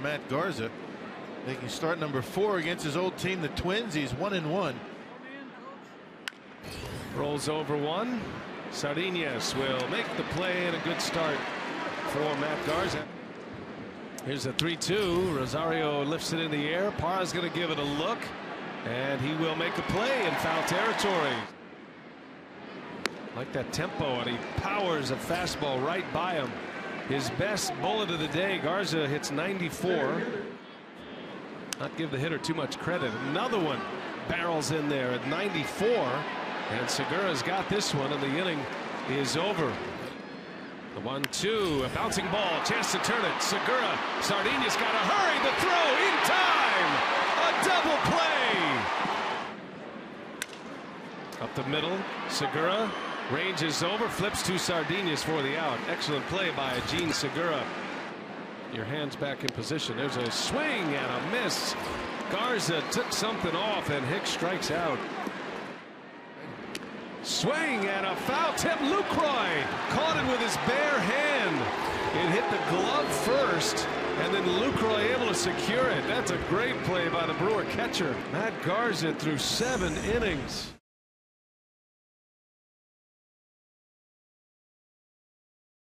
Matt Garza making start number four against his old team the Twins. He's one and one. Rolls over one. Sardinas will make the play and a good start for Matt Garza. Here's a 3-2 Rosario lifts it in the air. Parra's going to give it a look and he will make a play in foul territory. Like that tempo and he powers a fastball right by him his best bullet of the day Garza hits 94 not give the hitter too much credit. Another one barrels in there at 94 and Segura's got this one and the inning is over. The one two a bouncing ball chance to turn it. Segura Sardinas got to hurry the throw in time. A double play. Up the middle Segura Range is over, flips to Sardinas for the out. Excellent play by Jean Segura. Your hands back in position. There's a swing and a miss. Garza took something off and Hicks strikes out. Swing and a foul tip. Lucroy caught it with his bare hand. It hit the glove first and then Lucroy able to secure it. That's a great play by the Brewer catcher. Matt Garza through seven innings.